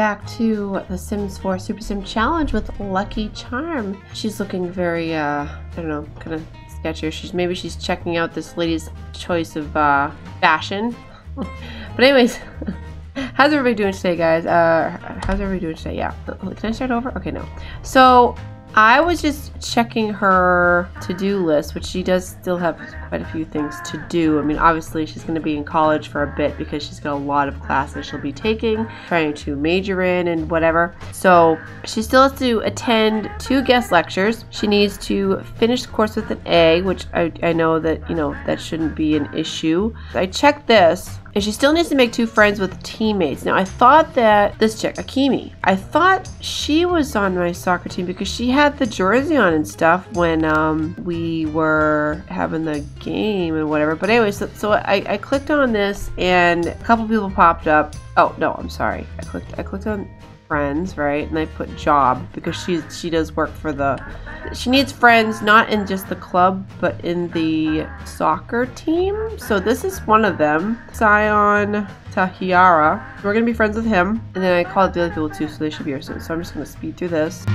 back to the Sims 4 Super Sim Challenge with Lucky Charm. She's looking very, uh, I don't know, kind of sketchy. She's maybe she's checking out this lady's choice of uh, fashion. but anyways, how's everybody doing today, guys? Uh, how's everybody doing today? Yeah, can I start over? Okay, no. So I was just checking her to-do list, which she does still have quite a few things to do. I mean, obviously she's going to be in college for a bit because she's got a lot of classes she'll be taking, trying to major in and whatever. So she still has to attend two guest lectures. She needs to finish the course with an A, which I, I know that, you know, that shouldn't be an issue. I checked this and she still needs to make two friends with teammates. Now, I thought that this chick, Akimi, I thought she was on my soccer team because she had the jersey on and stuff when um, we were having the game and whatever. But anyway, so, so I, I clicked on this and a couple people popped up. Oh, no, I'm sorry. I clicked, I clicked on friends, right? And I put job because she she does work for the she needs friends not in just the club but in the soccer team. So this is one of them. Sion Tahiara. We're gonna be friends with him. And then I called the other people too, so they should be here soon. So I'm just gonna speed through this.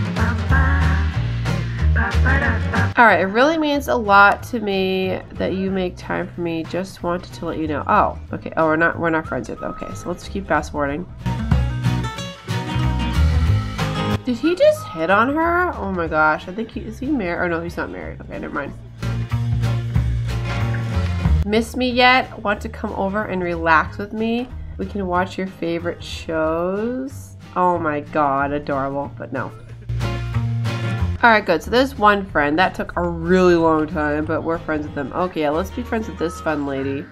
Alright, it really means a lot to me that you make time for me. Just wanted to let you know. Oh, okay. Oh, we're not we're not friends yet. Okay, so let's keep fast forwarding. Did he just hit on her? Oh my gosh. I think he is he married? Or no, he's not married. Okay, never mind. Miss me yet? Want to come over and relax with me? We can watch your favorite shows. Oh my god, adorable. But no. Alright, good. So there's one friend. That took a really long time, but we're friends with them. Okay, yeah, let's be friends with this fun lady.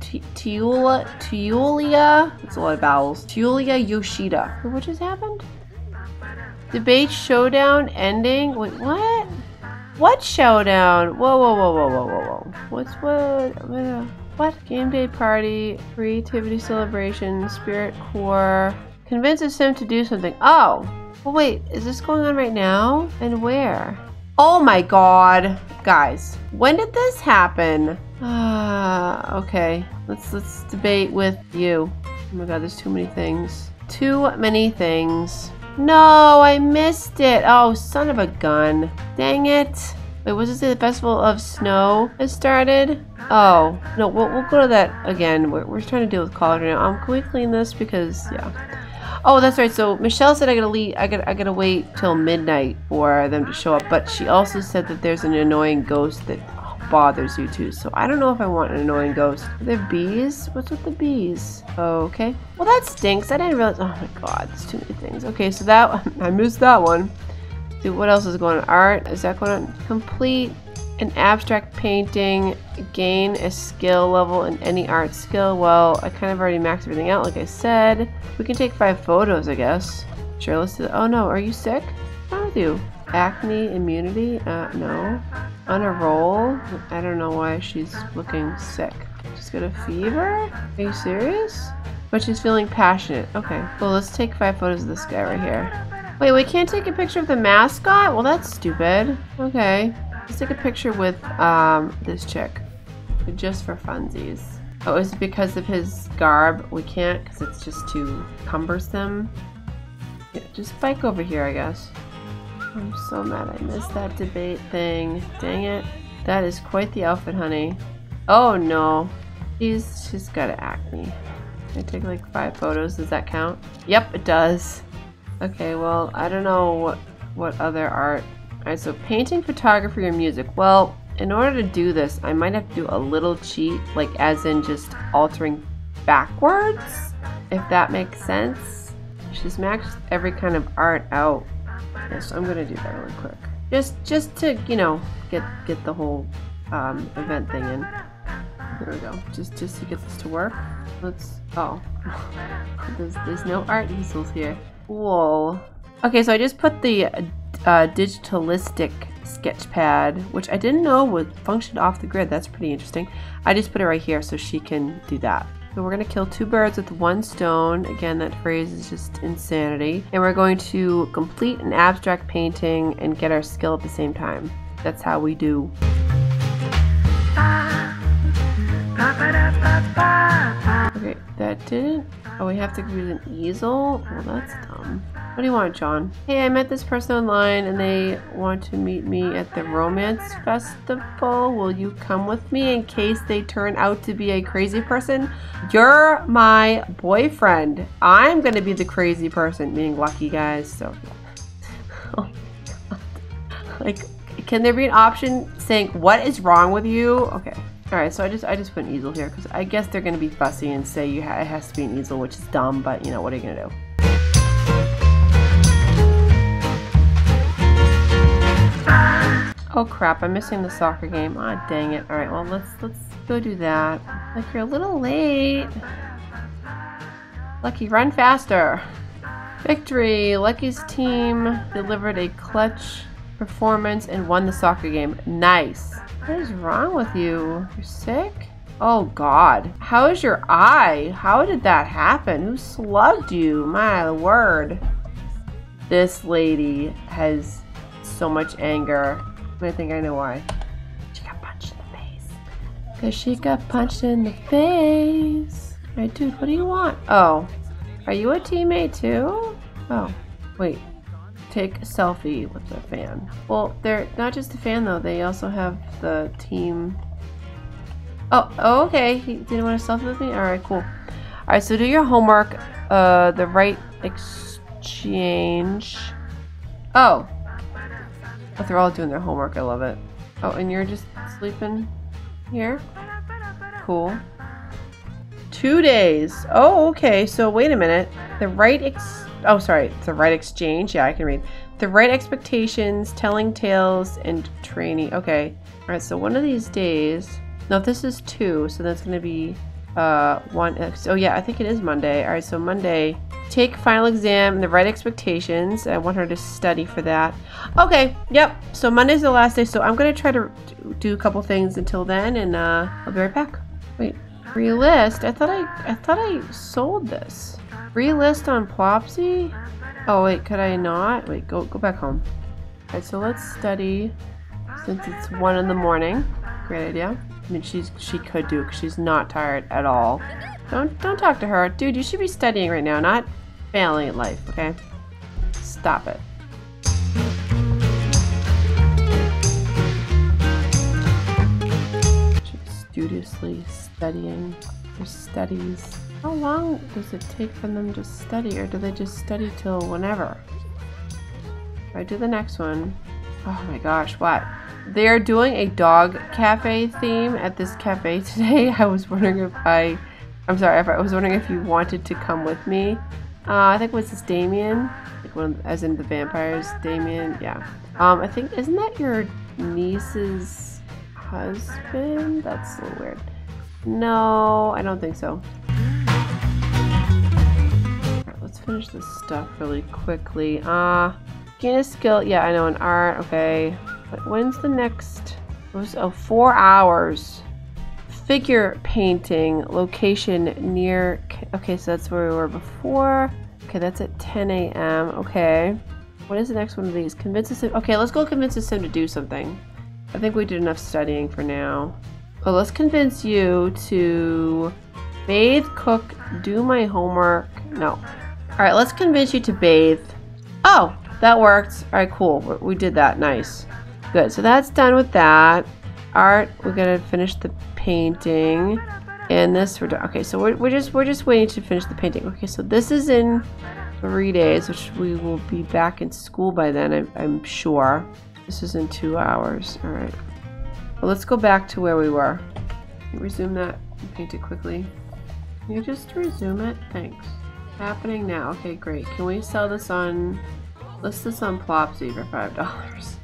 Tiula, Tiulia, that's a lot of vowels. Tiulia Yoshida. What just happened? Debate showdown ending? Wait, what? What showdown? Whoa, whoa, whoa, whoa, whoa, whoa, whoa. What's what? What? Game day party, creativity celebration, spirit corps. Convinces him to do something. Oh, well, wait, is this going on right now? And where? Oh my god. Guys, when did this happen? Ah, uh, okay. Let's let's debate with you. Oh my god, there's too many things. Too many things. No, I missed it. Oh, son of a gun. Dang it. Wait, was this the Festival of Snow has started? Oh, no, we'll, we'll go to that again. We're, we're trying to deal with college right now. Um, can we clean this? Because, yeah. Oh, that's right. So Michelle said I gotta leave. I gotta I gotta wait till midnight for them to show up. But she also said that there's an annoying ghost that bothers you too. So I don't know if I want an annoying ghost. Are there bees? What's with the bees? Okay. Well, that stinks. I didn't realize. Oh my god, there's too many things. Okay, so that I missed that one. Dude, what else is going on? Art? Is that going on? Complete an abstract painting. Gain a skill level in any art skill. Well, I kind of already maxed everything out, like I said. We can take five photos, I guess. Sure, let's do that. Oh no, are you sick? How with you? Acne immunity? Uh, no. On a roll? I don't know why she's looking sick. She's got a fever? Are you serious? But she's feeling passionate. Okay. Well, let's take five photos of this guy right here. Wait, we can't take a picture of the mascot? Well, that's stupid. Okay. Let's take a picture with um, this chick. Just for funsies. Oh, is it because of his garb? We can't because it's just too cumbersome. Yeah, just bike over here, I guess. I'm so mad I missed that debate thing. Dang it. That is quite the outfit, honey. Oh no. She's she's got acne. I take like five photos. Does that count? Yep, it does. Okay, well, I don't know what what other art. Alright, so painting, photography, or music. Well, in order to do this, I might have to do a little cheat, like as in just altering backwards, if that makes sense. She's maxed every kind of art out. Yeah, so I'm gonna do that really quick. Just just to, you know, get get the whole um, event thing in. There we go. Just just to get this to work. Let's oh. there's there's no art easels here. Whoa. Okay, so I just put the uh, digitalistic sketchpad, which I didn't know would function off the grid. That's pretty interesting. I just put it right here so she can do that. So we're going to kill two birds with one stone. Again, that phrase is just insanity. And we're going to complete an abstract painting and get our skill at the same time. That's how we do. Okay, that didn't. Oh, we have to use an easel? Well, that's dumb. What do you want, John? Hey, I met this person online and they want to meet me at the romance festival. Will you come with me in case they turn out to be a crazy person? You're my boyfriend. I'm gonna be the crazy person, meaning lucky guys. So, oh like, can there be an option saying what is wrong with you? Okay. All right, so I just I just put an easel here because I guess they're gonna be fussy and say you ha it has to be an easel, which is dumb. But you know what are you gonna do? Oh crap, I'm missing the soccer game. Ah, oh, dang it. Alright, well let's let's go do that. Like you're a little late. Lucky, run faster. Victory! Lucky's team delivered a clutch performance and won the soccer game. Nice. What is wrong with you? You're sick? Oh god. How is your eye? How did that happen? Who slugged you? My word. This lady has so much anger. I think I know why. She got punched in the face. Because she got punched in the face. Right, dude, what do you want? Oh. Are you a teammate too? Oh. Wait. Take a selfie with the fan. Well, they're not just a fan though. They also have the team. Oh, oh okay. He didn't want to selfie with me? Alright, cool. Alright, so do your homework. Uh, the right exchange. Oh, but they're all doing their homework. I love it. Oh, and you're just sleeping here? Cool. Two days. Oh, okay. So wait a minute. The right ex... Oh, sorry. The right exchange. Yeah, I can read. The right expectations, telling tales, and training. Okay. All right. So one of these days... No, this is two. So that's going to be uh, one... Oh, yeah. I think it is Monday. All right. So Monday take final exam the right expectations. I want her to study for that. Okay, yep. So Monday's the last day, so I'm gonna try to do a couple things until then, and uh, I'll be right back. Wait, free list? I thought I I thought I sold this. Free list on Plopsy? Oh wait, could I not? Wait, go go back home. All right, so let's study since it's one in the morning. Great idea. I mean, she's she could do because she's not tired at all. Don't don't talk to her, dude. You should be studying right now, not failing at life, okay? Stop it. She's studiously studying her studies. How long does it take for them to study, or do they just study till whenever? I do the next one. Oh my gosh, what? They are doing a dog cafe theme at this cafe today. I was wondering if I, I'm sorry, I was wondering if you wanted to come with me. Uh, I think was this Damien, like one as in the vampires. Damien, yeah. Um, I think isn't that your niece's husband? That's a little weird. No, I don't think so. Alright, let's finish this stuff really quickly. Uh, gain a skill. Yeah, I know an art. Okay, but when's the next? It was oh four hours figure painting location near okay so that's where we were before. Okay that's at 10 a.m okay. What is the next one of these? Convince us okay let's go convince us to do something. I think we did enough studying for now. But let's convince you to bathe cook do my homework. No. All right let's convince you to bathe. Oh that worked. All right cool. We did that. Nice good so that's done with that. Art we're gonna finish the painting. And this we're done okay so we're, we're just we're just waiting to finish the painting. Okay so this is in three days which we will be back in school by then I'm, I'm sure. This is in two hours all right. Well let's go back to where we were. Resume that and paint it quickly. Can you just resume it? Thanks. Happening now okay great. Can we sell this on list this on Plopsy for five dollars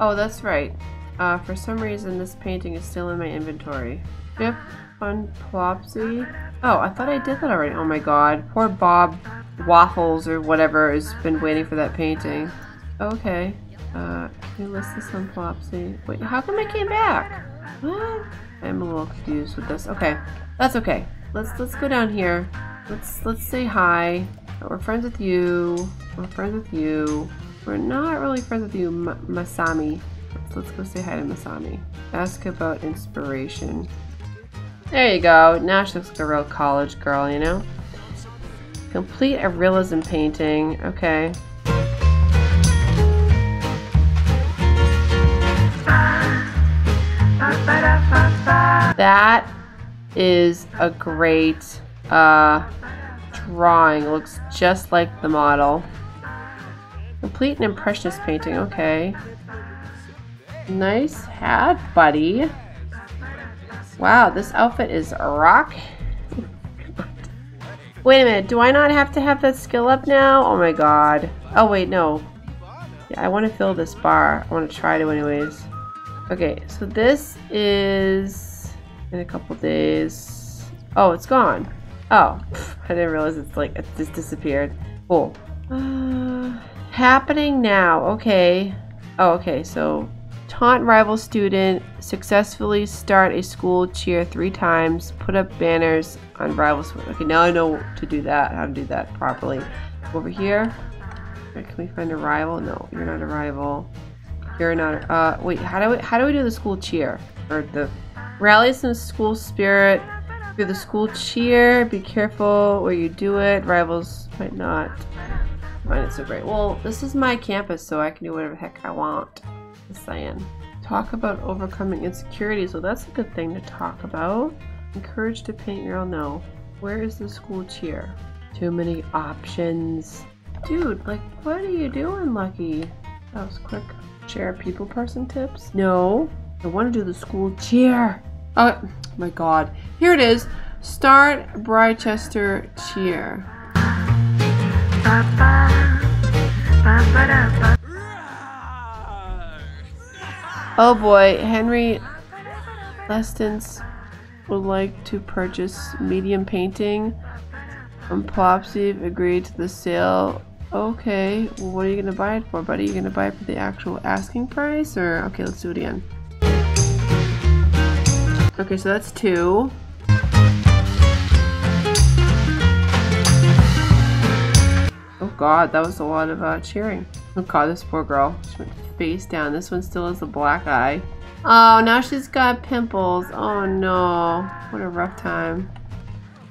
oh that's right uh, for some reason, this painting is still in my inventory. Yep, on Plopsy. Oh, I thought I did that already. Oh my god. Poor Bob Waffles or whatever has been waiting for that painting. Okay. Uh, can you list this on Plopsy? Wait, how come I came back? What? I'm a little confused with this. Okay, that's okay. Let's let's go down here. Let's let's say hi. We're friends with you. We're friends with you. We're not really friends with you, M Masami. So let's go say hi to Masami. Ask about inspiration. There you go. Now she looks like a real college girl, you know? Complete a realism painting. Okay. That is a great uh, drawing. Looks just like the model. Complete an impressionist painting. Okay. Nice hat, buddy. Wow, this outfit is a rock. wait a minute, do I not have to have that skill up now? Oh my god. Oh wait, no. Yeah, I want to fill this bar. I want to try to anyways. Okay, so this is in a couple days. Oh, it's gone. Oh, I didn't realize it's like, it just disappeared. Cool. Uh, happening now. Okay. Oh, okay, so taunt rival student, successfully start a school cheer three times, put up banners on rivals. Okay, now I know to do that, how to do that properly. Over here, can we find a rival? No, you're not a rival. You're not. Uh, wait. How do we how do we do the school cheer or the rally some school spirit through the school cheer? Be careful where you do it. Rivals might not find it so great. Well, this is my campus, so I can do whatever the heck I want. Just saying. Talk about overcoming insecurities. Well, that's a good thing to talk about. Encourage to paint your own. No. Where is the school cheer? Too many options. Dude, like, what are you doing, Lucky? That was quick. Share people person tips? No. I want to do the school cheer. Oh my god. Here it is. Start Britechester cheer. Oh boy, Henry Lestens would like to purchase medium painting. And Plopsy agreed to the sale Okay, well, what are you gonna buy it for, buddy? You gonna buy it for the actual asking price, or okay, let's do it again. Okay, so that's two. God, that was a lot of uh, cheering. Oh God, this poor girl. She went face down. This one still has a black eye. Oh, now she's got pimples. Oh no, what a rough time.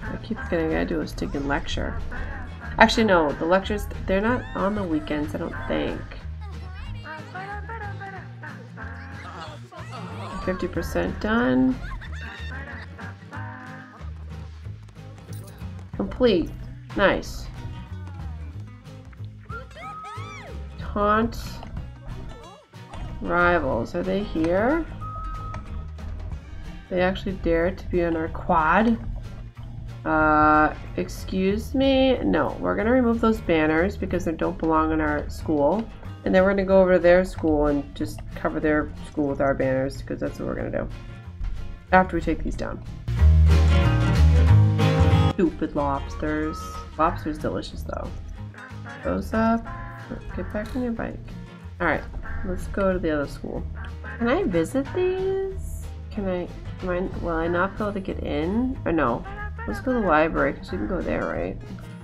I keep forgetting I do a stinking lecture. Actually, no, the lectures, they're not on the weekends, I don't think. 50% done. Complete. Nice. Taunt rivals. Are they here? They actually dare to be on our quad. Uh, excuse me? No, we're going to remove those banners because they don't belong in our school. And then we're going to go over to their school and just cover their school with our banners because that's what we're going to do. After we take these down. Stupid lobsters. Lobster's delicious though. Goes up. Get back on your bike. Alright, let's go to the other school. Can I visit these? Can I, am I, will I not be able to get in? Or no, Let's go to the library because we can go there, right?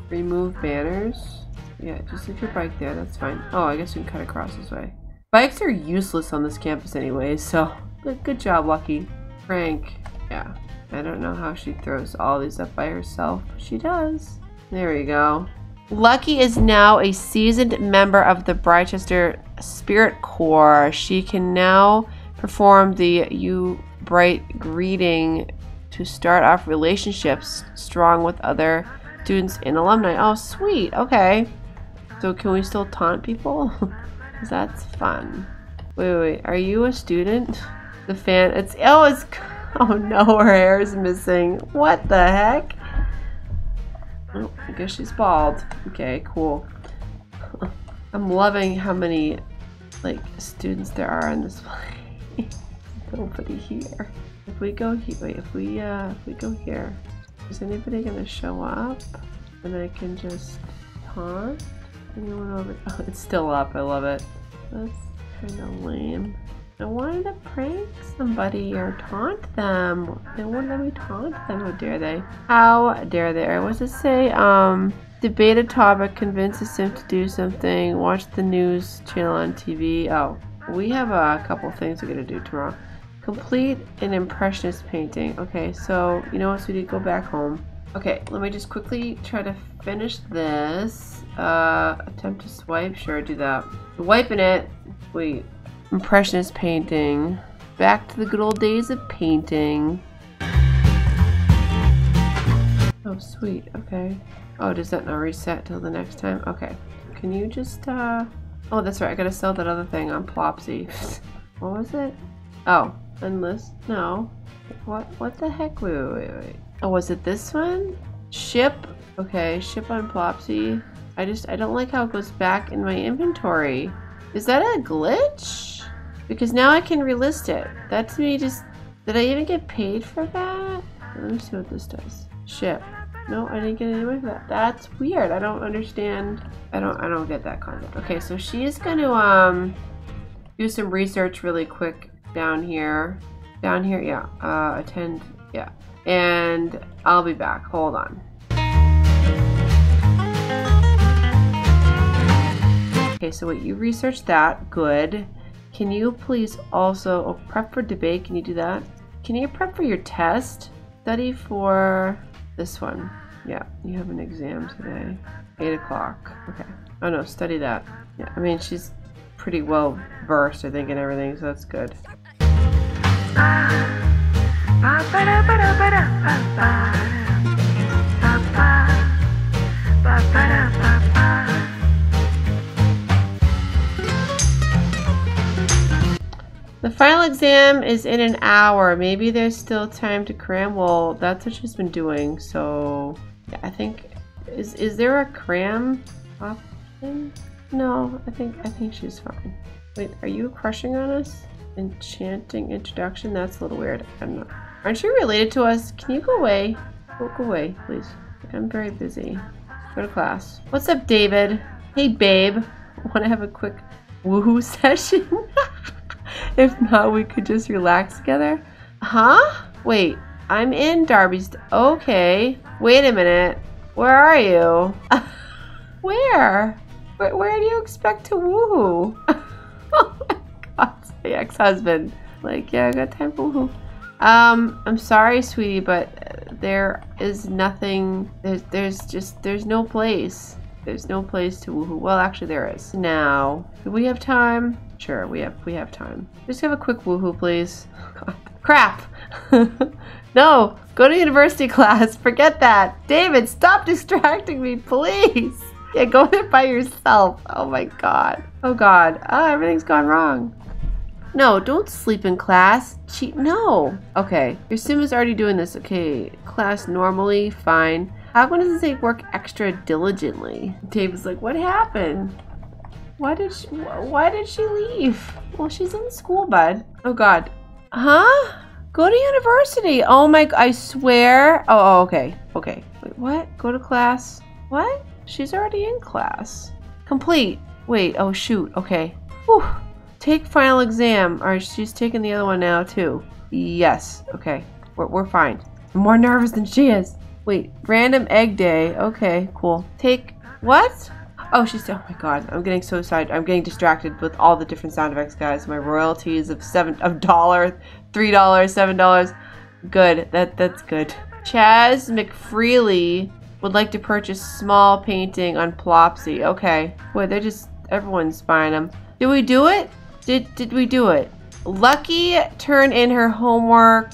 Remove banners. Yeah, just leave your bike there. That's fine. Oh, I guess we can cut across this way. Bikes are useless on this campus anyway, so good, good job, Lucky. Frank. Yeah. I don't know how she throws all these up by herself. She does. There we go. Lucky is now a seasoned member of the Britechester Spirit Corps. She can now perform the You Bright greeting to start off relationships strong with other students and alumni. Oh, sweet. Okay. So can we still taunt people? Because that's fun. Wait, wait, wait. Are you a student? The fan. It's. Oh, it's. Oh no, her hair is missing. What the heck? Oh, I guess she's bald. Okay, cool. I'm loving how many, like, students there are in this place. Nobody here. If we go here, wait, if we, uh, if we go here, is anybody gonna show up? And I can just taunt? Anyone over? Oh, it's still up. I love it. That's kind of lame. I wanted to prank somebody or taunt them. They won't let me taunt them. How dare they? How dare they? What does it say? Um, debate a topic, convince a sim to do something, watch the news channel on TV. Oh, we have a couple things we're gonna do tomorrow. Complete an impressionist painting. Okay, so you know what, sweetie? Go back home. Okay, let me just quickly try to finish this. Uh, attempt to swipe. Sure, do that. Wiping it. Wait. Impressionist painting. Back to the good old days of painting. Oh, sweet. Okay. Oh, does that not reset till the next time? Okay. Can you just, uh... Oh, that's right. I gotta sell that other thing on Plopsy. what was it? Oh, enlist? No. What, what the heck? Wait, wait, wait, wait. Oh, was it this one? Ship? Okay, ship on Plopsy. I just, I don't like how it goes back in my inventory. Is that a glitch? Because now I can relist it. That to me just, did I even get paid for that? Let me see what this does. Ship. No, I didn't get any money for that. That's weird. I don't understand. I don't, I don't get that concept. Okay, so she's gonna, um, do some research really quick down here. Down here, yeah. Uh, attend, yeah. And I'll be back. Hold on. Okay, so what you researched that, good. Can you please also oh, prep for debate? Can you do that? Can you prep for your test? Study for this one. Yeah, you have an exam today. 8 o'clock. Okay. Oh no, study that. Yeah, I mean, she's pretty well versed, I think, in everything, so that's good. The final exam is in an hour. Maybe there's still time to cram. Well, that's what she's been doing. So, yeah, I think is is there a cram option? No, I think I think she's fine. Wait, are you crushing on us? Enchanting introduction? That's a little weird. I'm not. Aren't you related to us? Can you go away? Go, go away, please. I'm very busy. Go to class. What's up, David? Hey, babe. Want to have a quick woohoo session? if not, we could just relax together. Huh? Wait, I'm in Darby's. Okay. Wait a minute. Where are you? where? where? Where do you expect to woohoo? oh my god, my ex-husband. Like, yeah, I got time for woohoo. Um, I'm sorry, sweetie, but there is nothing. There's, there's just, there's no place. There's no place to woohoo. Well, actually, there is. Now, do we have time? Sure, we have we have time. Just have a quick woohoo, please. God. Crap! no! Go to university class. Forget that. David, stop distracting me, please. Yeah, go there by yourself. Oh my god. Oh god. Ah, everything's gone wrong. No, don't sleep in class. Cheat. No. Okay. Your sim is already doing this. Okay. Class normally. Fine. How come does it work extra diligently? David's like, what happened? Why did she, why did she leave? Well, she's in school, bud. Oh God. Huh? Go to university. Oh my, I swear. Oh, oh, okay. Okay. Wait, what? Go to class. What? She's already in class. Complete. Wait, oh shoot. Okay. Whew. Take final exam. Alright, she's taking the other one now too. Yes. Okay. We're, we're fine. I'm more nervous than she is. Wait, random egg day. Okay, cool. Take, what? Oh, she's, oh my god, I'm getting so excited. I'm getting distracted with all the different sound effects, guys. My royalties of seven, of dollar, three dollars, seven dollars. Good, that, that's good. Chaz McFreely would like to purchase small painting on Plopsy. Okay. Wait, they're just, everyone's buying them. Did we do it? Did, did we do it? Lucky turn in her homework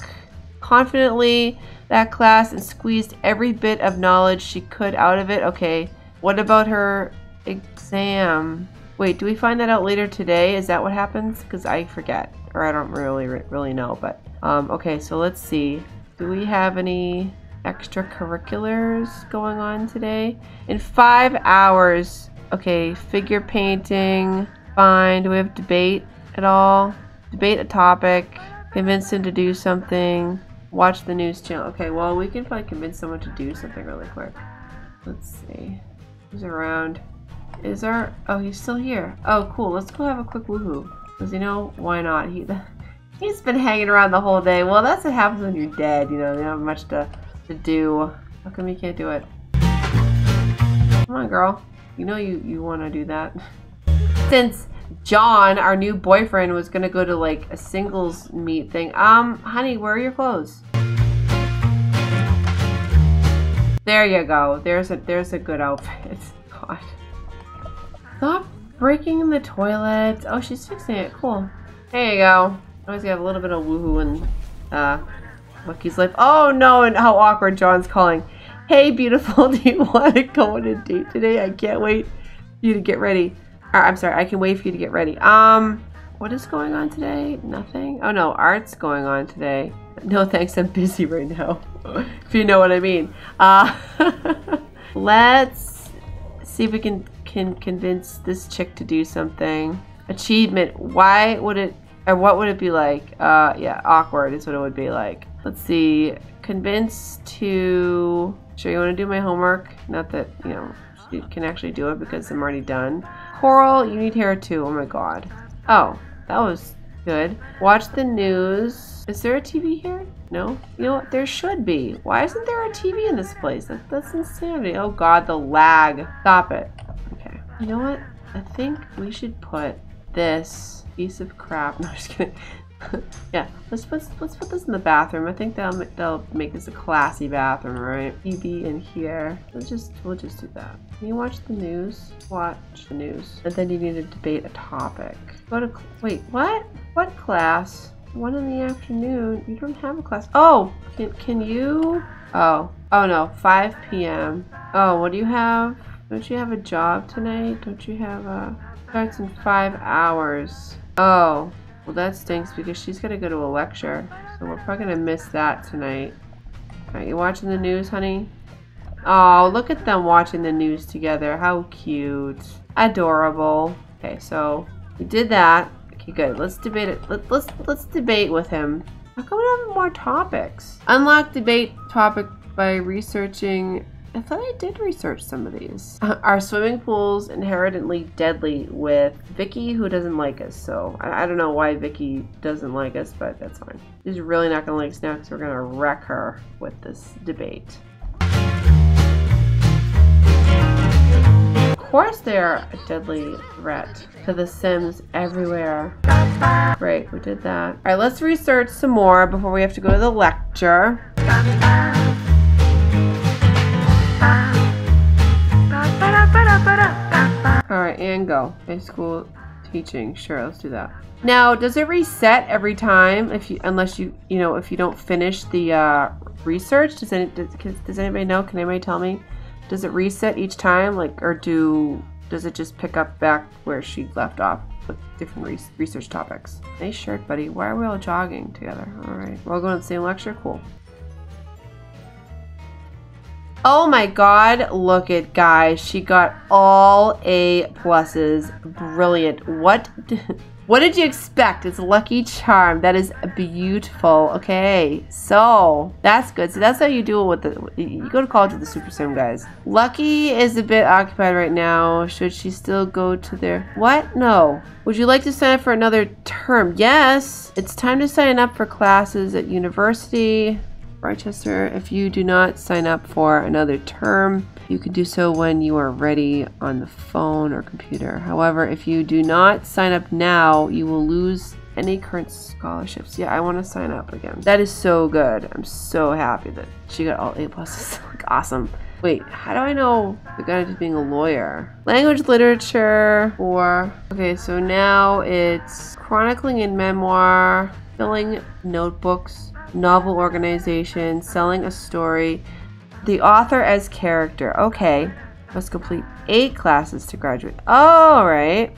confidently that class and squeezed every bit of knowledge she could out of it. Okay. What about her exam. Wait, do we find that out later today? Is that what happens? Because I forget. Or I don't really, really know. But, um, okay, so let's see. Do we have any extracurriculars going on today? In five hours. Okay, figure painting. Fine. Do we have debate at all? Debate a topic. Convince him to do something. Watch the news channel. Okay, well, we can probably convince someone to do something really quick. Let's see. Who's around? Is our... Oh, he's still here. Oh, cool. Let's go have a quick woohoo. Because, you know, why not? He, he's been hanging around the whole day. Well, that's what happens when you're dead. You know, you don't have much to, to do. How come you can't do it? Come on, girl. You know you, you want to do that. Since John, our new boyfriend, was to go to, like, a singles meet thing. Um, honey, where are your clothes? There you go. There's a there's a good outfit. God. Stop breaking the toilet. Oh, she's fixing it. Cool. There you go. Always have a little bit of woohoo in uh, Lucky's life. Oh no, and how awkward John's calling. Hey, beautiful, do you want to go on a date today? I can't wait for you to get ready. Or, I'm sorry, I can wait for you to get ready. Um, what is going on today? Nothing? Oh no, art's going on today. No thanks, I'm busy right now. if you know what I mean. Uh, let's see if we can, can convince this chick to do something. Achievement. Why would it, or what would it be like? Uh, yeah, awkward is what it would be like. Let's see. Convince to, sure you want to do my homework? Not that, you know, you can actually do it because I'm already done. Coral, you need hair too. Oh my god. Oh, that was good. Watch the news. Is there a TV here? No? You know what? There should be. Why isn't there a TV in this place? That, that's insanity. Oh god, the lag. Stop it. Okay. You know what? I think we should put this piece of crap. No, I'm just kidding. yeah, let's put let's put this in the bathroom. I think that'll that'll make this a classy bathroom, right? TV in here. Let's just we'll just do that. Can you watch the news? Watch the news, and then you need to debate a topic. Go to wait. What? What class? One in the afternoon. You don't have a class. Oh, can can you? Oh, oh no. 5 p.m. Oh, what do you have? Don't you have a job tonight? Don't you have a starts in five hours? Oh, well, that stinks because she's going to go to a lecture. So we're probably going to miss that tonight. Are you watching the news, honey? Oh, look at them watching the news together. How cute. Adorable. Okay, so we did that. Okay, good. Let's debate it. Let, let's let's debate with him. How come we don't have more topics? Unlock debate topic by researching I thought I did research some of these. Uh, are swimming pools inherently deadly with Vicky, who doesn't like us? So I, I don't know why Vicky doesn't like us, but that's fine. She's really not gonna like us now because we're gonna wreck her with this debate. Of course, they're a deadly threat to the Sims everywhere. Great, we did that. All right, let's research some more before we have to go to the lecture. Alright, and go. High school teaching. Sure, let's do that. Now, does it reset every time if you unless you you know if you don't finish the uh, research? Does any does, does anybody know? Can anybody tell me? Does it reset each time, like, or do does it just pick up back where she left off with different re research topics? Nice shirt, buddy. Why are we all jogging together? All right, we're all going to the same lecture. Cool. Oh my god, look at guys. She got all A pluses. Brilliant. What what did you expect? It's Lucky Charm. That is beautiful. Okay, so that's good. So that's how you do it with the you go to college with the Super Sim guys. Lucky is a bit occupied right now. Should she still go to their what? No. Would you like to sign up for another term? Yes. It's time to sign up for classes at university. Britechester. If you do not sign up for another term, you can do so when you are ready on the phone or computer. However, if you do not sign up now, you will lose any current scholarships. Yeah, I want to sign up again. That is so good. I'm so happy that she got all A pluses. like, awesome. Wait, how do I know the guy is being a lawyer? Language literature or okay, so now it's chronicling in memoir, filling notebooks, novel organization, selling a story, the author as character. Okay, must complete eight classes to graduate. All right,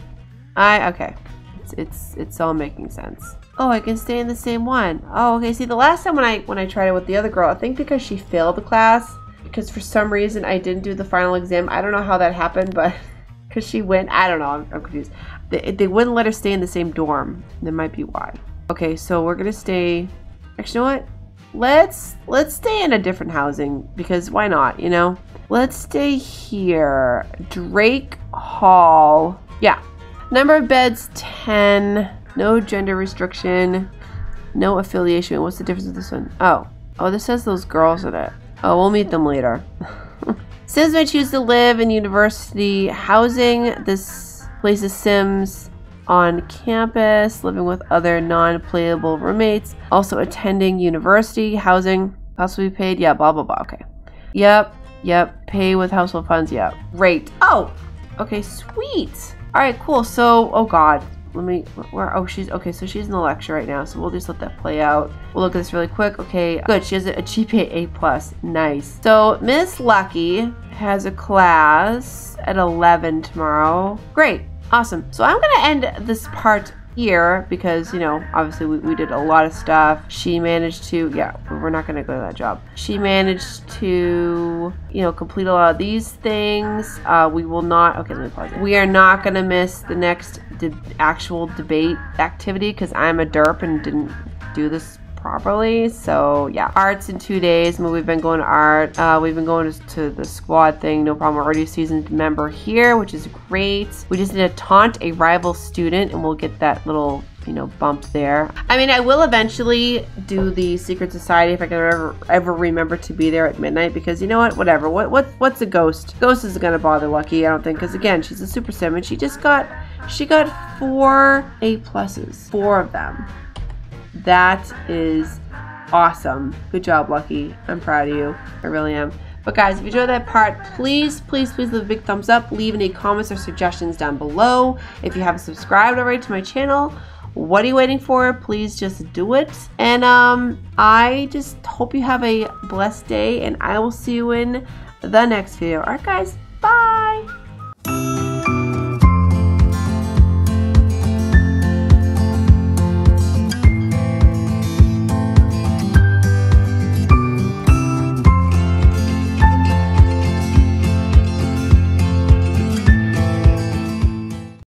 I okay. It's it's it's all making sense. Oh, I can stay in the same one. Oh, okay. See, the last time when I when I tried it with the other girl, I think because she failed the class, because for some reason I didn't do the final exam. I don't know how that happened, but because she went, I don't know. I'm, I'm confused. They, they wouldn't let her stay in the same dorm. That might be why. Okay, so we're gonna stay Actually, you know what? Let's let's stay in a different housing because why not, you know? Let's stay here. Drake Hall. Yeah. Number of beds 10. No gender restriction. No affiliation. What's the difference with this one? Oh. Oh, this says those girls in it. Oh, we'll meet them later. Sims may choose to live in university housing. This places Sims on campus, living with other non-playable roommates, also attending university, housing, possibly paid, yeah, blah, blah, blah, okay. Yep, Yep. Pay with household funds. Yep. Great. Oh, okay. Sweet. All right, cool. So, oh God, let me where oh she's okay so she's in the lecture right now so we'll just let that play out we'll look at this really quick okay good she has a, GPA A plus nice so Miss Lucky has a class at 11 tomorrow great awesome. So I'm gonna end this part here because you know obviously we, we did a lot of stuff. She managed to yeah we're not going to go to that job. She managed to you know complete a lot of these things. Uh, we will not okay let me pause it. we are not going to miss the next de- actual debate activity because i'm a derp and didn't do this properly. So yeah, arts in two days. We've been going to art. Uh, we've been going to the squad thing. No problem. We're already a seasoned member here, which is great. We just need to taunt a rival student, and we'll get that little you know bump there i mean i will eventually do the secret society if i can ever ever remember to be there at midnight because you know what whatever what what what's a ghost ghost isn't gonna bother lucky i don't think because again she's a super sim and she just got she got four a pluses four of them that is awesome. Good job, Lucky. I'm proud of you. I really am. But guys, if you enjoyed that part, please, please, please leave a big thumbs up. Leave any comments or suggestions down below. If you haven't subscribed already to my channel, what are you waiting for? Please just do it. And um, I just hope you have a blessed day, and I will see you in the next video. Alright, guys.